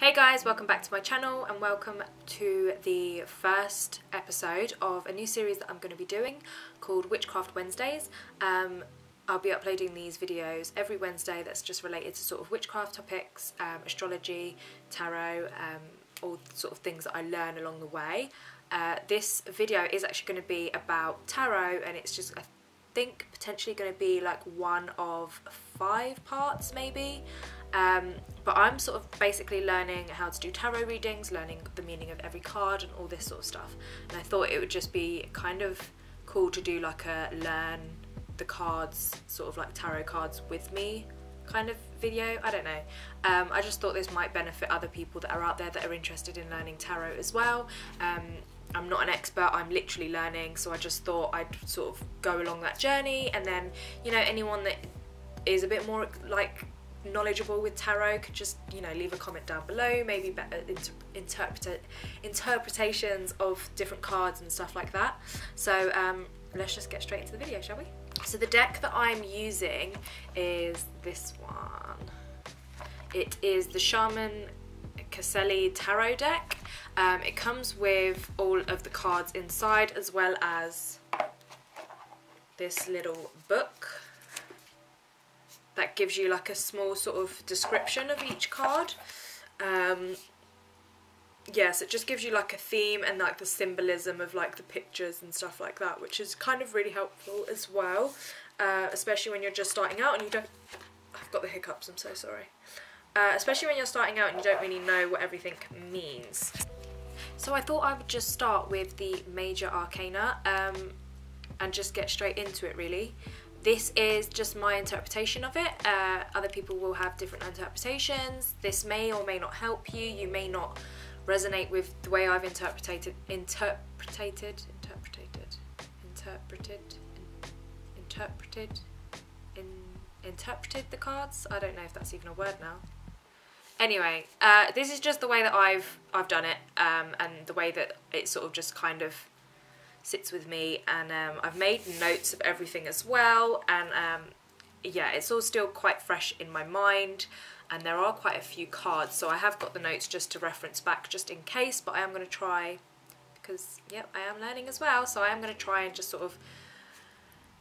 Hey guys, welcome back to my channel and welcome to the first episode of a new series that I'm going to be doing called Witchcraft Wednesdays. Um, I'll be uploading these videos every Wednesday that's just related to sort of witchcraft topics, um, astrology, tarot, um, all sort of things that I learn along the way. Uh, this video is actually going to be about tarot and it's just, I think, potentially going to be like one of five parts maybe. Um, but I'm sort of basically learning how to do tarot readings, learning the meaning of every card and all this sort of stuff. And I thought it would just be kind of cool to do like a learn the cards, sort of like tarot cards with me kind of video. I don't know. Um, I just thought this might benefit other people that are out there that are interested in learning tarot as well. Um, I'm not an expert, I'm literally learning, so I just thought I'd sort of go along that journey. And then, you know, anyone that is a bit more like knowledgeable with tarot could just you know leave a comment down below maybe better inter interpret interpretations of different cards and stuff like that. So um, let's just get straight into the video shall we? So the deck that I'm using is this one. It is the Shaman Caselli tarot deck um, it comes with all of the cards inside as well as this little book that gives you like a small sort of description of each card. Um, yes, it just gives you like a theme and like the symbolism of like the pictures and stuff like that, which is kind of really helpful as well, uh, especially when you're just starting out and you don't. I've got the hiccups. I'm so sorry. Uh, especially when you're starting out and you don't really know what everything means. So I thought I would just start with the major arcana um, and just get straight into it really this is just my interpretation of it. Uh, other people will have different interpretations. This may or may not help you. You may not resonate with the way I've interpreted, interpreted, interpreted, interpreted, interpreted, in, interpreted the cards. I don't know if that's even a word now. Anyway, uh, this is just the way that I've I've done it, um, and the way that it sort of just kind of sits with me and um, I've made notes of everything as well and um, yeah it's all still quite fresh in my mind and there are quite a few cards so I have got the notes just to reference back just in case but I am going to try because yep I am learning as well so I am going to try and just sort of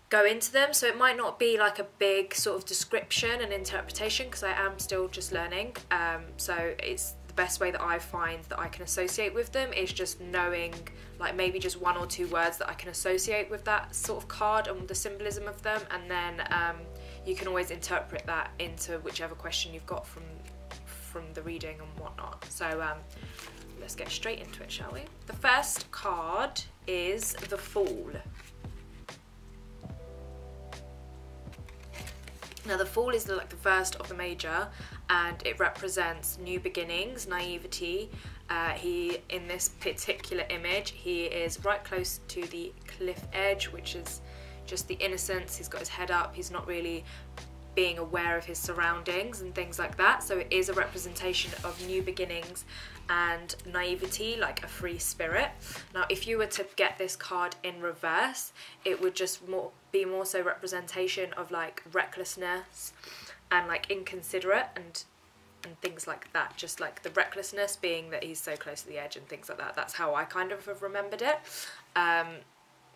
go into them so it might not be like a big sort of description and interpretation because I am still just learning um, so it's the best way that I find that I can associate with them is just knowing like maybe just one or two words that I can associate with that sort of card and the symbolism of them and then um, you can always interpret that into whichever question you've got from from the reading and whatnot. So um, let's get straight into it, shall we? The first card is the Fool. Now the Fool is like the first of the major and it represents new beginnings, naivety. Uh, he, in this particular image, he is right close to the cliff edge, which is just the innocence. He's got his head up. He's not really being aware of his surroundings and things like that. So it is a representation of new beginnings and naivety, like a free spirit. Now, if you were to get this card in reverse, it would just more be more so representation of like recklessness and like inconsiderate and and things like that just like the recklessness being that he's so close to the edge and things like that that's how I kind of have remembered it um,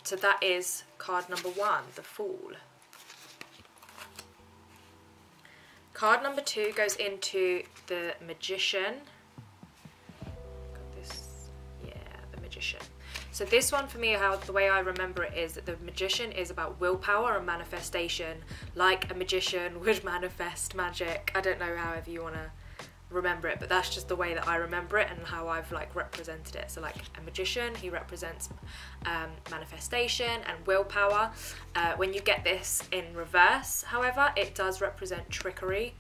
so that is card number one the fool card number two goes into the magician. Got this. Yeah the magician. So this one for me, how the way I remember it is that the magician is about willpower and manifestation, like a magician would manifest magic. I don't know however you want to remember it, but that's just the way that I remember it and how I've like represented it. So like a magician, he represents um, manifestation and willpower. Uh, when you get this in reverse, however, it does represent trickery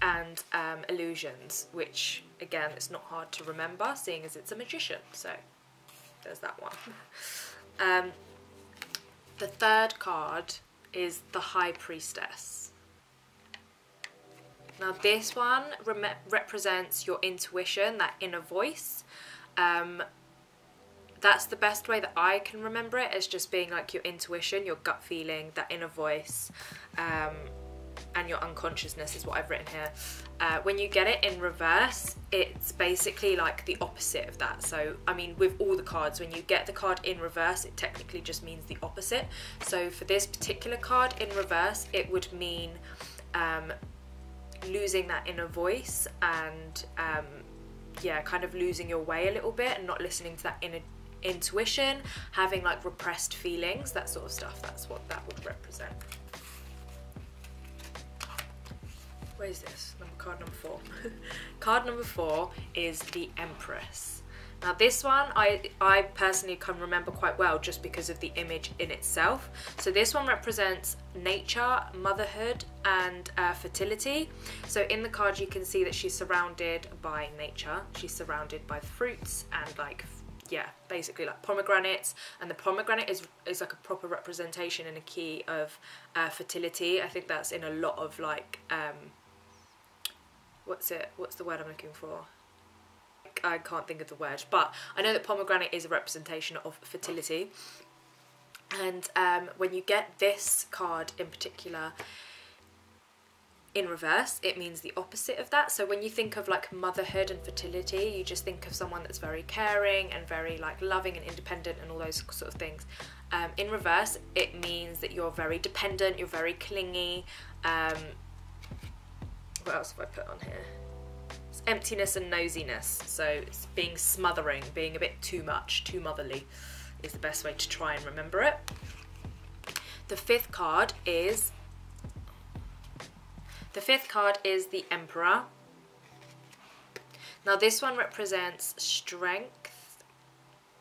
and um, illusions, which again, it's not hard to remember seeing as it's a magician. So there's that one. Um, the third card is the High Priestess. Now this one represents your intuition, that inner voice. Um, that's the best way that I can remember it as just being like your intuition, your gut feeling, that inner voice. Um, and your unconsciousness is what I've written here. Uh, when you get it in reverse, it's basically like the opposite of that. So, I mean, with all the cards, when you get the card in reverse, it technically just means the opposite. So, for this particular card in reverse, it would mean um, losing that inner voice and, um, yeah, kind of losing your way a little bit and not listening to that inner intuition, having like repressed feelings, that sort of stuff. That's what that would represent. Where is this? Number card number four. card number four is the Empress. Now this one I, I personally can remember quite well just because of the image in itself. So this one represents nature, motherhood and uh, fertility. So in the card you can see that she's surrounded by nature. She's surrounded by fruits and like yeah, basically like pomegranates, and the pomegranate is is like a proper representation and a key of uh, fertility. I think that's in a lot of like um, what's it? What's the word I'm looking for? I can't think of the word, but I know that pomegranate is a representation of fertility. And um, when you get this card in particular in reverse, it means the opposite of that. So when you think of like motherhood and fertility, you just think of someone that's very caring and very like loving and independent and all those sort of things. Um, in reverse, it means that you're very dependent, you're very clingy, um, what else have I put on here? Emptiness and nosiness. So it's being smothering, being a bit too much, too motherly is the best way to try and remember it. The fifth card is the fifth card is the Emperor. Now this one represents strength,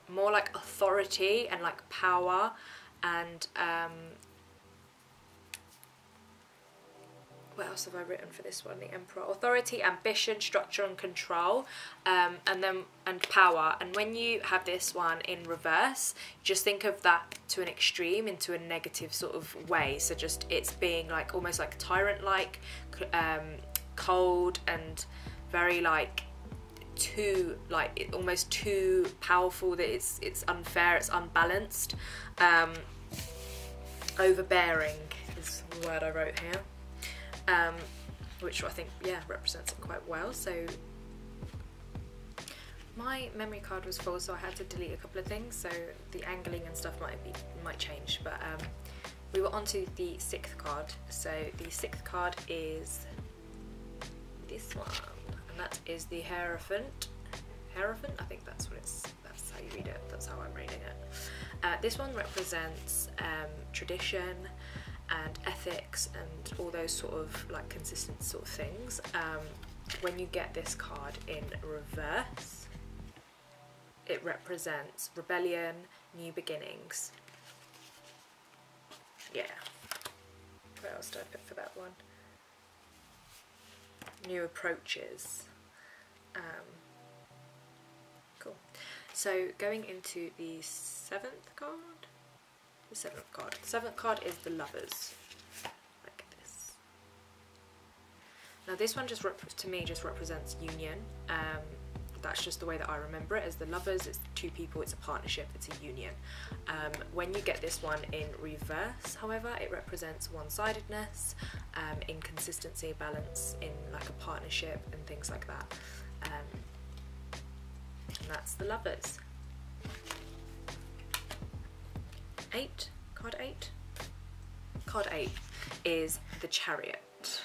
more like authority and like power and um, what else have I written for this one? The Emperor. Authority, ambition, structure and control, um, and then and power. And when you have this one in reverse, just think of that to an extreme, into a negative sort of way. So just it's being like almost like tyrant-like, um, cold and very like too like almost too powerful that it's it's unfair, it's unbalanced, um, overbearing is the word I wrote here um, which I think, yeah, represents it quite well. So my memory card was full, so I had to delete a couple of things, so the angling and stuff might be might change. But um, we were on to the sixth card. So the sixth card is this one, and that is the Hierophant. Hierophant? I think that's what it's. That's how you read it. That's how I'm reading it. Uh, this one represents um, tradition, and ethics and all those sort of like consistent sort of things. Um, when you get this card in reverse, it represents rebellion, new beginnings. Yeah. What else did I put for that one? New approaches. Um, cool. So going into the seventh card, the seventh card. The seventh card is the lovers, like this. Now this one just to me just represents union. Um, that's just the way that I remember it as the lovers it's two people it's a partnership it's a union um, when you get this one in reverse however it represents one-sidedness um, inconsistency balance in like a partnership and things like that um, and that's the lovers eight, card eight. Card eight is the chariot.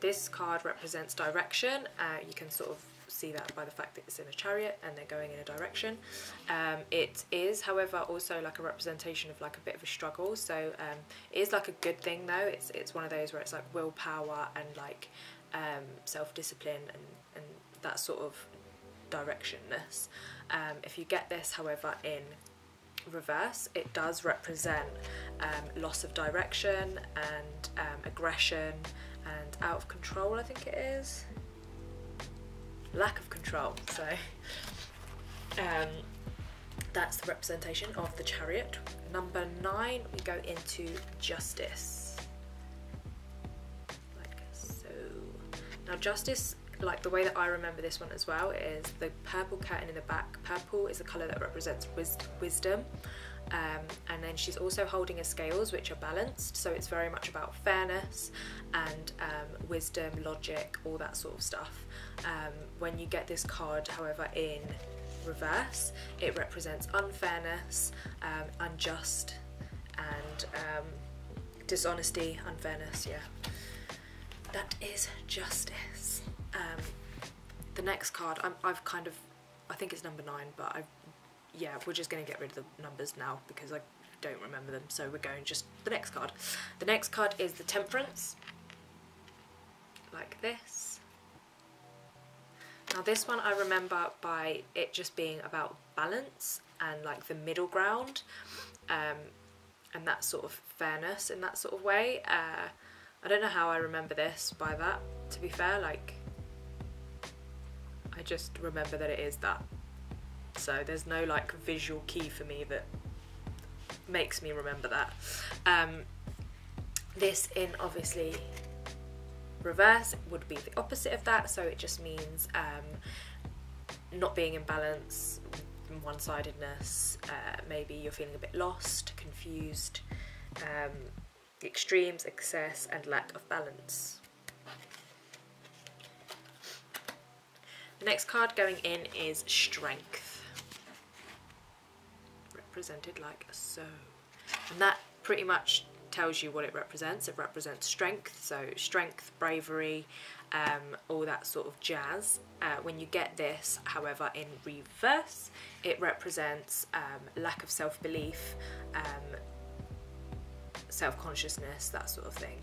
This card represents direction. Uh, you can sort of see that by the fact that it's in a chariot and they're going in a direction. Um, it is, however, also like a representation of like a bit of a struggle. So um, it is like a good thing though. It's it's one of those where it's like willpower and like um, self-discipline and, and that sort of directionness. Um, if you get this, however, in reverse, it does represent um, loss of direction and um, aggression and out of control, I think it is. Lack of control, so um, that's the representation of the chariot. Number nine, we go into justice. Like so. Now justice like the way that I remember this one as well is the purple curtain in the back. Purple is a colour that represents wis wisdom Um, and then she's also holding a scales which are balanced, so it's very much about fairness and um, wisdom, logic, all that sort of stuff. Um, when you get this card, however, in reverse, it represents unfairness, um, unjust, and um, dishonesty, unfairness, yeah. That is justice. Um, the next card, i I've kind of, I think it's number nine, but I, yeah, we're just going to get rid of the numbers now because I don't remember them. So we're going just the next card. The next card is the Temperance, like this. Now this one I remember by it just being about balance and like the middle ground um, and that sort of fairness in that sort of way. Uh, I don't know how I remember this by that, to be fair, like I just remember that it is that. So there's no like visual key for me that makes me remember that. Um, this in obviously reverse would be the opposite of that, so it just means um, not being in balance, one-sidedness, uh, maybe you're feeling a bit lost, confused, um, extremes, excess and lack of balance. The next card going in is Strength. Represented like so. And that pretty much tells you what it represents. It represents strength, so strength, bravery, um, all that sort of jazz. Uh, when you get this, however, in reverse, it represents um, lack of self-belief, um, self-consciousness, that sort of thing.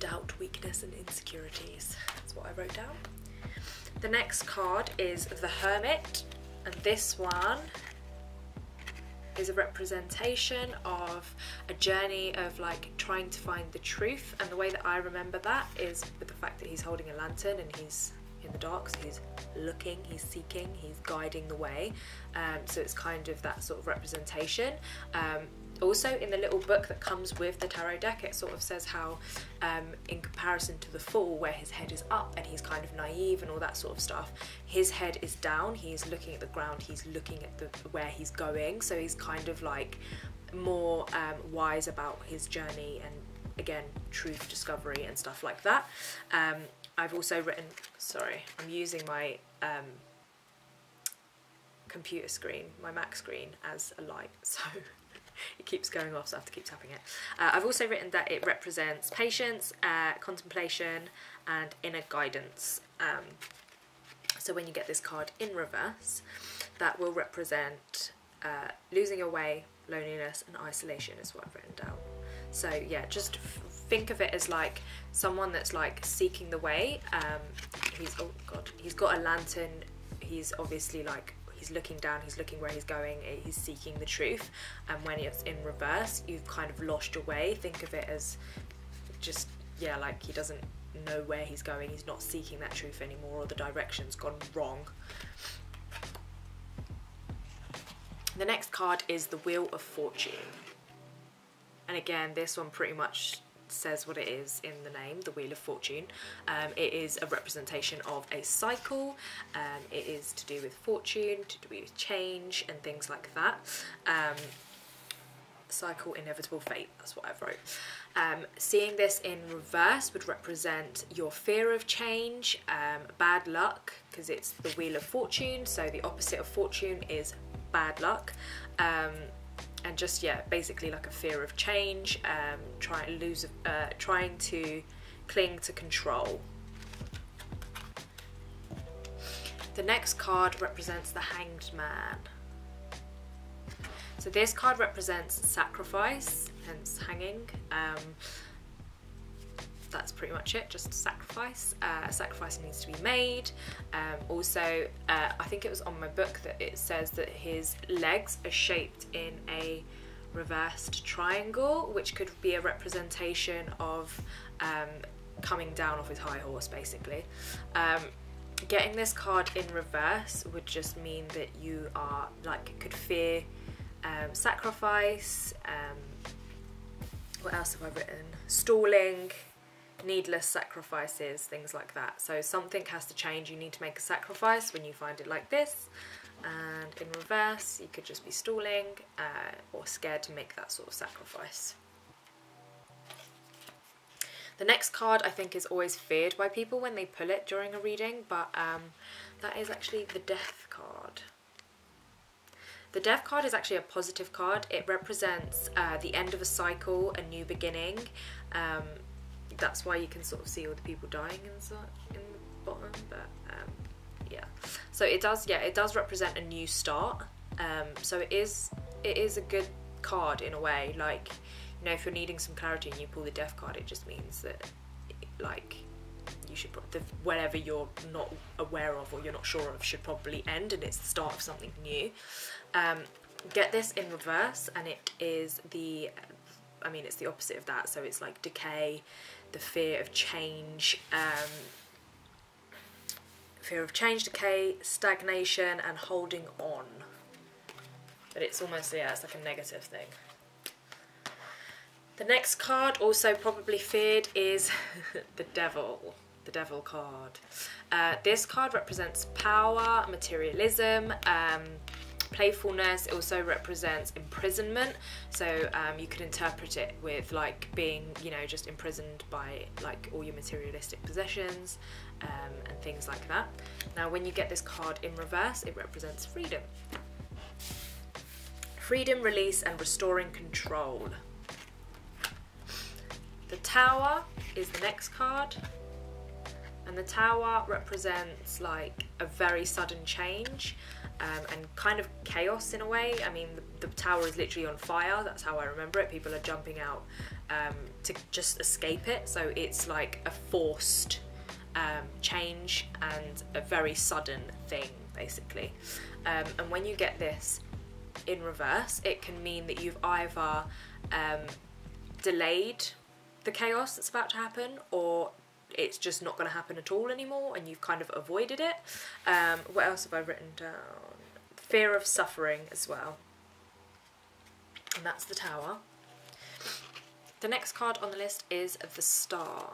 Self-doubt, weakness and insecurities. That's what I wrote down. The next card is the Hermit and this one is a representation of a journey of like trying to find the truth and the way that I remember that is with the fact that he's holding a lantern and he's in the dark so he's looking he's seeking he's guiding the way um, so it's kind of that sort of representation um, also in the little book that comes with the tarot deck it sort of says how um, in comparison to the fool where his head is up and he's kind of naive and all that sort of stuff his head is down. He's looking at the ground. He's looking at the where he's going. So he's kind of like more um, wise about his journey and again truth discovery and stuff like that. Um, I've also written sorry I'm using my um, computer screen my Mac screen as a light. So it keeps going off so I have to keep tapping it. Uh, I've also written that it represents patience, uh, contemplation and inner guidance. Um, so when you get this card in reverse, that will represent uh, losing your way, loneliness and isolation is what I've written down. So yeah, just think of it as like someone that's like seeking the way. Um, he's, oh God, he's got a lantern. He's obviously like he's looking down, he's looking where he's going, eh, he's seeking the truth. And when it's in reverse, you've kind of lost your way. Think of it as just, yeah, like he doesn't know where he's going, he's not seeking that truth anymore, or the direction's gone wrong. The next card is the Wheel of Fortune. And again, this one pretty much says what it is in the name, the Wheel of Fortune. Um, it is a representation of a cycle. Um, it is to do with fortune, to do with change and things like that. Um, cycle, inevitable fate, that's what I've wrote. Um, seeing this in reverse would represent your fear of change, um, bad luck, because it's the Wheel of Fortune, so the opposite of fortune is bad luck. And just yeah basically like a fear of change um, trying to lose uh, trying to cling to control. The next card represents the hanged man. So this card represents sacrifice hence hanging um, that's pretty much it, just sacrifice. Uh, a sacrifice needs to be made. Um, also, uh, I think it was on my book that it says that his legs are shaped in a reversed triangle, which could be a representation of um, coming down off his high horse, basically. Um, getting this card in reverse would just mean that you are, like, could fear um, sacrifice. Um, what else have I written? Stalling, needless sacrifices, things like that. So something has to change. You need to make a sacrifice when you find it like this. And in reverse, you could just be stalling uh, or scared to make that sort of sacrifice. The next card I think is always feared by people when they pull it during a reading, but um, that is actually the Death card. The Death card is actually a positive card. It represents uh, the end of a cycle, a new beginning. Um, that's why you can sort of see all the people dying in, in the bottom, but um, yeah. So it does, yeah, it does represent a new start. Um, so it is, it is a good card in a way. Like, you know, if you're needing some clarity and you pull the Death card, it just means that, like, you should the whatever you're not aware of or you're not sure of should probably end and it's the start of something new um, get this in reverse and it is the I mean it's the opposite of that. So it's like decay the fear of change um, fear of change decay stagnation and holding on. But it's almost yeah it's like a negative thing. The next card also probably feared is the devil. The devil card. Uh, this card represents power, materialism, um, playfulness. Also represents imprisonment. So um, you could interpret it with like being, you know, just imprisoned by like all your materialistic possessions um, and things like that. Now, when you get this card in reverse, it represents freedom. Freedom, release, and restoring control. The Tower is the next card and the tower represents like a very sudden change um, and kind of chaos in a way. I mean, the, the, tower is literally on fire. That's how I remember it. People are jumping out um, to just escape it. So it's like a forced um, change and a very sudden thing, basically. Um, and when you get this in reverse, it can mean that you've either um, delayed the chaos that's about to happen or it's just not going to happen at all anymore and you've kind of avoided it. Um, what else have I written down? Fear of suffering as well. And that's the tower. The next card on the list is the star.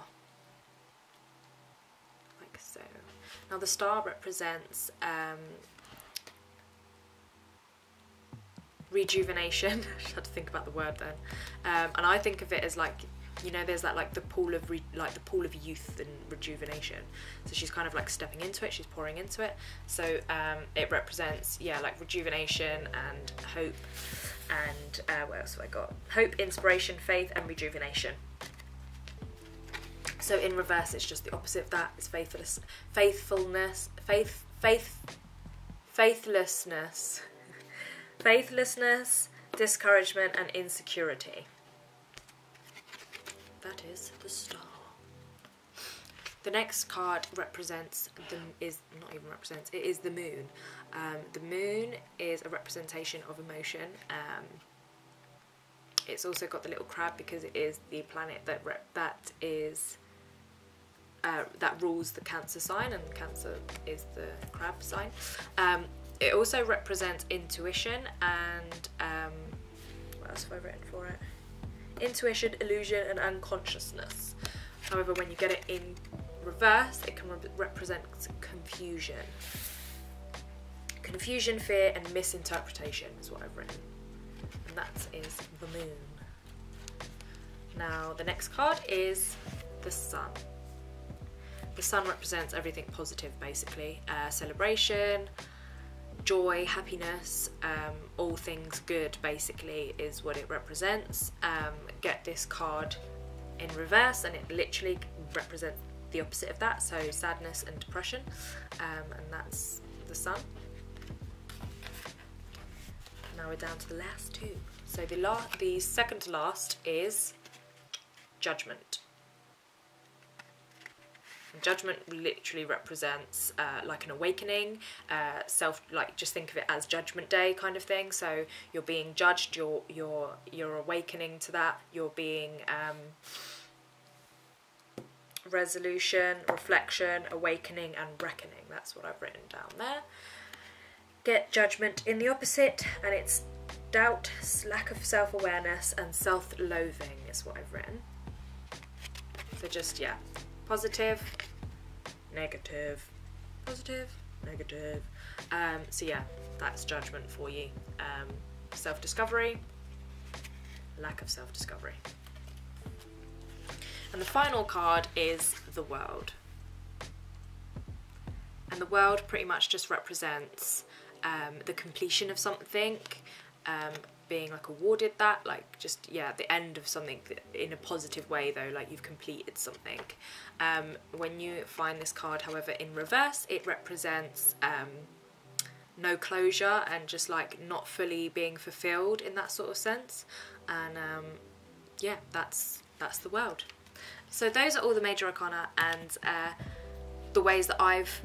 Like so. Now the star represents um, rejuvenation. I had to think about the word then. Um, and I think of it as like you know there's that like the pool of like the pool of youth and rejuvenation. So she's kind of like stepping into it she's pouring into it. So um, it represents yeah like rejuvenation and hope and uh, what else have I got? Hope inspiration faith and rejuvenation. So in reverse it's just the opposite of that. It's faithless faithfulness faith faith faithlessness faithlessness discouragement and insecurity that is the star. The next card represents the is not even represents it is the moon. Um, the moon is a representation of emotion. Um, it's also got the little crab because it is the planet that that is uh, that rules the Cancer sign, and Cancer is the crab sign. Um, it also represents intuition and um, what else have I written for it? Intuition, illusion, and unconsciousness. However, when you get it in reverse, it can re represent confusion. Confusion, fear, and misinterpretation is what I've written. And that is the moon. Now, the next card is the sun. The sun represents everything positive, basically. Uh, celebration, joy, happiness, um, things good basically is what it represents. Um, get this card in reverse and it literally represents the opposite of that, so sadness and depression, um, and that's the sun. Now we're down to the last two. So the, la the second to last is judgment. Judgment literally represents uh, like an awakening, uh, self like just think of it as Judgment Day kind of thing. So you're being judged, you're you're you're awakening to that. You're being um, resolution, reflection, awakening, and reckoning. That's what I've written down there. Get judgment in the opposite, and it's doubt, lack of self awareness, and self loathing is what I've written. So just, yeah, positive, negative, positive, negative. Um, so yeah, that's judgment for you. Um, self-discovery, lack of self-discovery. And the final card is the world. And the world pretty much just represents um, the completion of something, um, being like awarded that, like just, yeah, the end of something in a positive way though, like you've completed something. Um, when you find this card, however, in reverse, it represents um, no closure and just like not fully being fulfilled in that sort of sense. And um, yeah, that's that's the world. So those are all the major arcana and uh, the ways that I've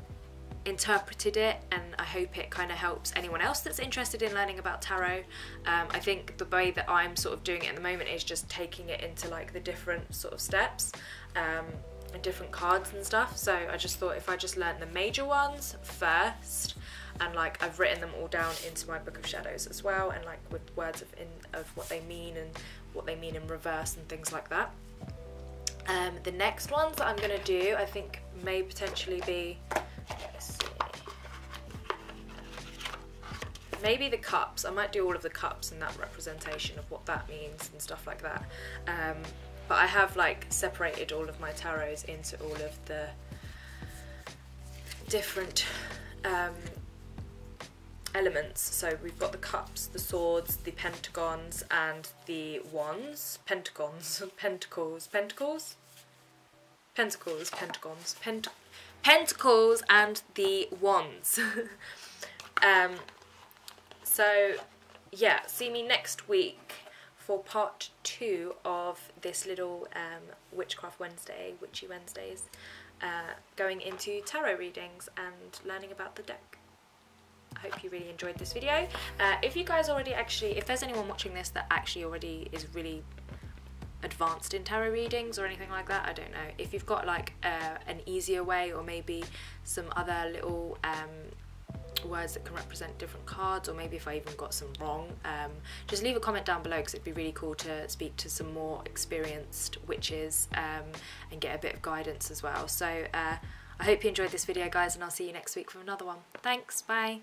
interpreted it and I hope it kind of helps anyone else that's interested in learning about tarot. Um, I think the way that I'm sort of doing it at the moment is just taking it into like the different sort of steps um, and different cards and stuff. So I just thought if I just learnt the major ones first and like I've written them all down into my book of shadows as well and like with words of in of what they mean and what they mean in reverse and things like that. Um, the next ones that I'm going to do I think may potentially be maybe the cups. I might do all of the cups and that representation of what that means and stuff like that. Um, but I have like separated all of my tarots into all of the different um, elements. So we've got the cups, the swords, the pentagons, and the wands. Pentagons, pentacles, pentacles, pentacles, pentagons, pent pentacles, and the wands. um, so yeah, see me next week for part two of this little um, Witchcraft Wednesday, Witchy Wednesdays, uh, going into tarot readings and learning about the deck. I hope you really enjoyed this video. Uh, if you guys already actually, if there's anyone watching this that actually already is really advanced in tarot readings or anything like that, I don't know. If you've got like uh, an easier way or maybe some other little um, words that can represent different cards or maybe if I even got some wrong um, just leave a comment down below because it'd be really cool to speak to some more experienced witches um, and get a bit of guidance as well. So uh, I hope you enjoyed this video guys and I'll see you next week for another one. Thanks bye